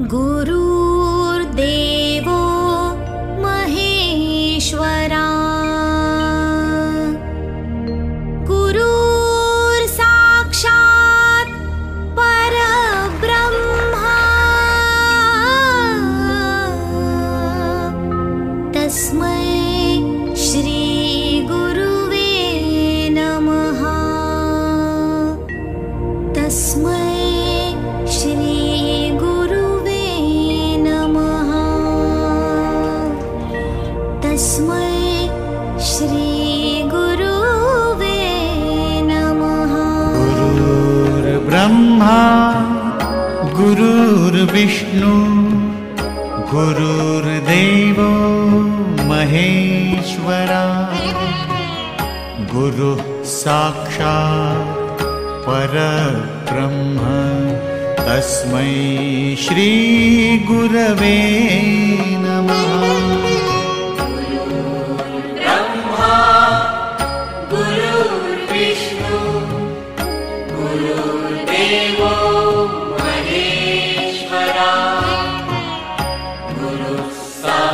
गुरुर्देवो महेश्वरा। गुरुर्साक्षात् परब्रह्मा। तस्मै गुरुर्ब्रह्मा गुरुर्विष्णु गुरुर्देवो महेश्वरा। गुरुः साक्षात् परब्रह्म। तस्मै श्रीगुरवे